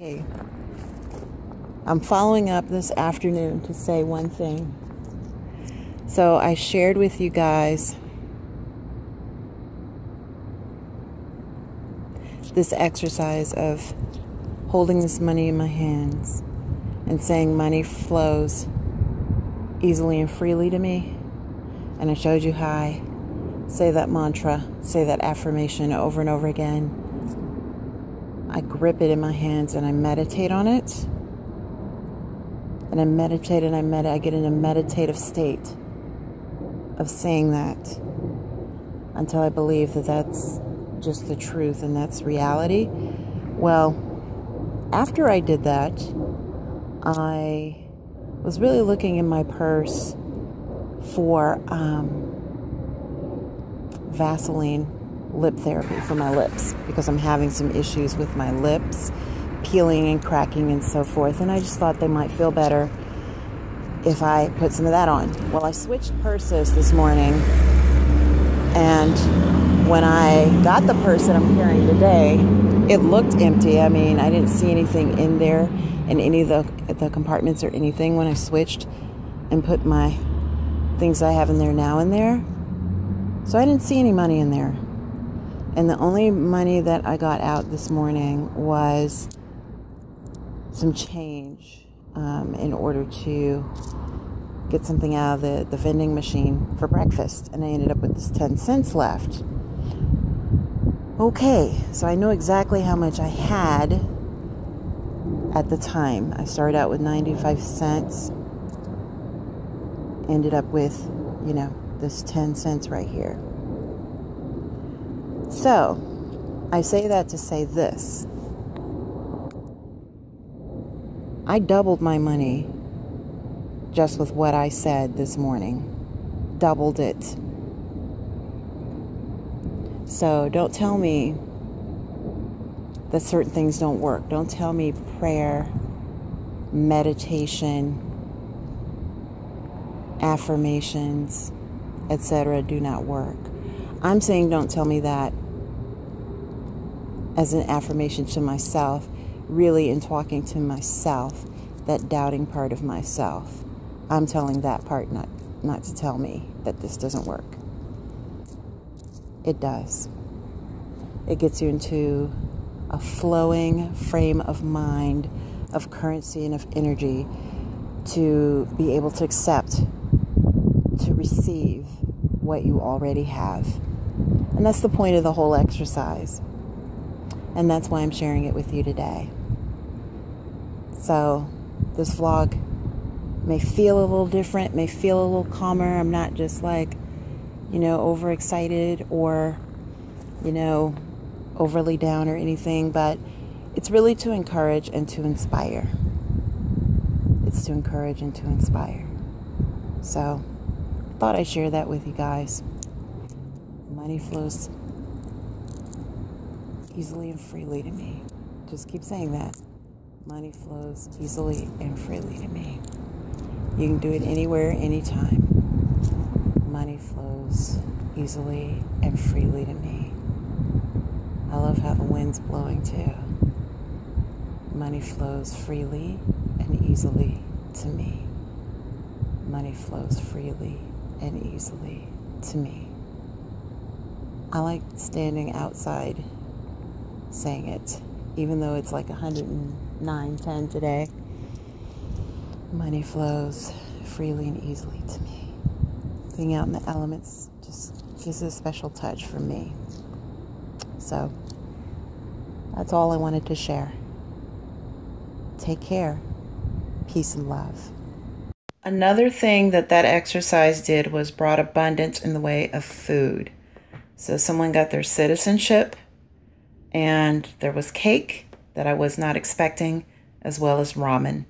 Hey, I'm following up this afternoon to say one thing. So I shared with you guys this exercise of holding this money in my hands and saying money flows easily and freely to me. And I showed you how I say that mantra, say that affirmation over and over again I grip it in my hands and I meditate on it. And I meditate and I med- I get in a meditative state of saying that until I believe that that's just the truth and that's reality. Well, after I did that, I was really looking in my purse for um, Vaseline lip therapy for my lips because I'm having some issues with my lips, peeling and cracking and so forth. And I just thought they might feel better if I put some of that on. Well, I switched purses this morning, and when I got the purse that I'm carrying today, it looked empty. I mean, I didn't see anything in there in any of the, the compartments or anything when I switched and put my things I have in there now in there. So I didn't see any money in there. And the only money that I got out this morning was some change um, in order to get something out of the, the vending machine for breakfast. And I ended up with this 10 cents left. Okay, so I know exactly how much I had at the time. I started out with 95 cents, ended up with, you know, this 10 cents right here. So, I say that to say this I doubled my money just with what I said this morning. Doubled it. So, don't tell me that certain things don't work. Don't tell me prayer, meditation, affirmations, etc. do not work. I'm saying don't tell me that as an affirmation to myself, really in talking to myself, that doubting part of myself. I'm telling that part not not to tell me that this doesn't work. It does. It gets you into a flowing frame of mind, of currency and of energy to be able to accept, to receive what you already have. And that's the point of the whole exercise. And that's why I'm sharing it with you today. So, this vlog may feel a little different, may feel a little calmer. I'm not just like, you know, overexcited or, you know, overly down or anything, but it's really to encourage and to inspire. It's to encourage and to inspire. So, thought I'd share that with you guys. Money flows easily and freely to me. Just keep saying that. Money flows easily and freely to me. You can do it anywhere, anytime. Money flows easily and freely to me. I love how the wind's blowing too. Money flows freely and easily to me. Money flows freely and easily to me. I like standing outside saying it, even though it's like 109, 10 today. Money flows freely and easily to me. Being out in the elements just gives it a special touch for me. So that's all I wanted to share. Take care. Peace and love. Another thing that that exercise did was brought abundance in the way of food. So someone got their citizenship and there was cake that I was not expecting, as well as ramen.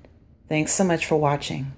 Thanks so much for watching.